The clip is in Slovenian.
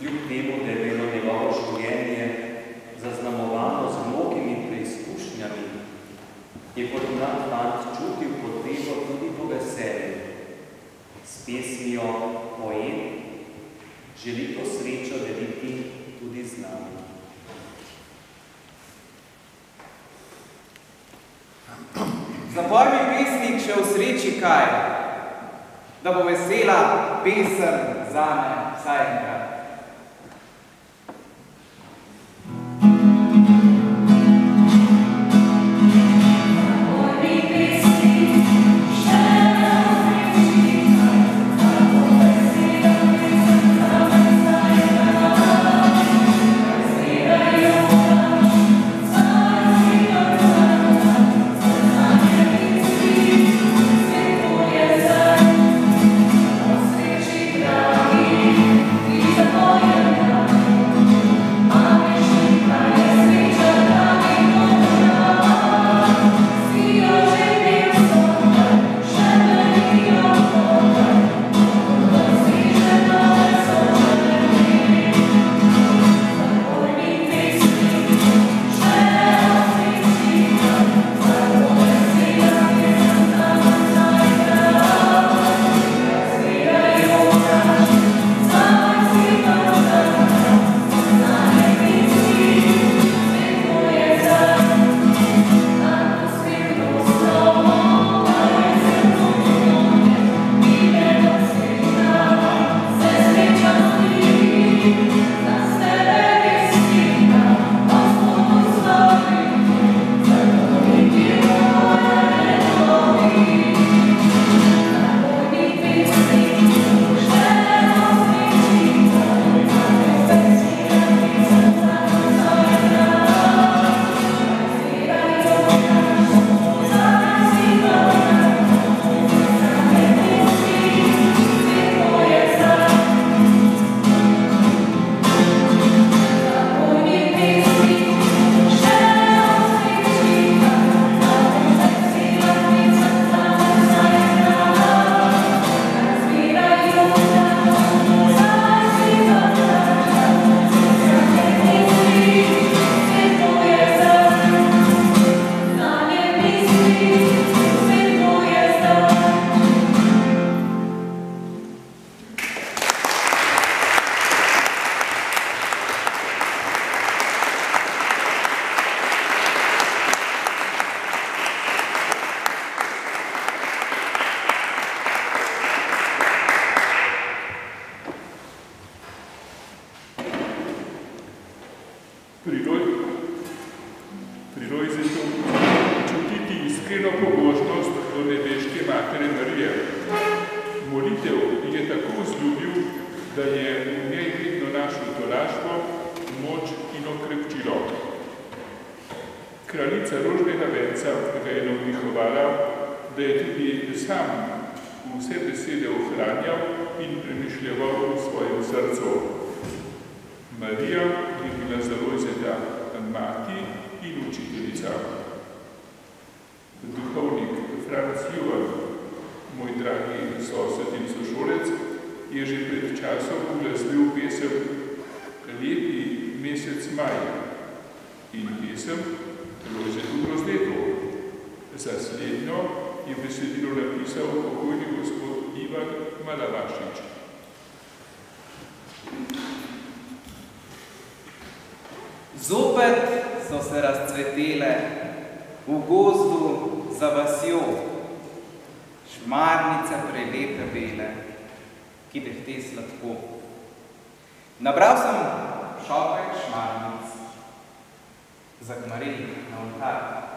kljub temu, da je bilo njegovo življenje zaznamovano z mnogimi preizkušnjami, je kot mlad fant čutil potrebo tudi po veselju. S pesmijo Poet želi to srečo deliti tudi z nami. Zapoj mi pesnik še v sreči kaj, da bo vesela pesem zame vsaj enkrat. Für die Leute, für iskreno pobožnost do nebeške Matere Marije. Molitev je tako vzljubil, da je v njej vedno našel tolažbo, moč in okrepčilo. Kraljica rožnega venca ga je navdihovala, da je tudi sam vse besede ohranjal in premišljaval v svojem srcu. Marija je bila za Lojzeta mati in učiteljica. Juvan, moj dragi sosed in sošolec, je že pred časom uglasbil pesem Lepi mesec maj in pesem Lojzetu Grozdetu. Za slednjo je besedilo napisal pokojni gospod Ivan Malavašič. Zopet so se razcvetele v gozdu za vasjo, šmarnice prelepe bele, ki dehte sladko. Nabral sem šopek šmarnic, zakmaril na oltar.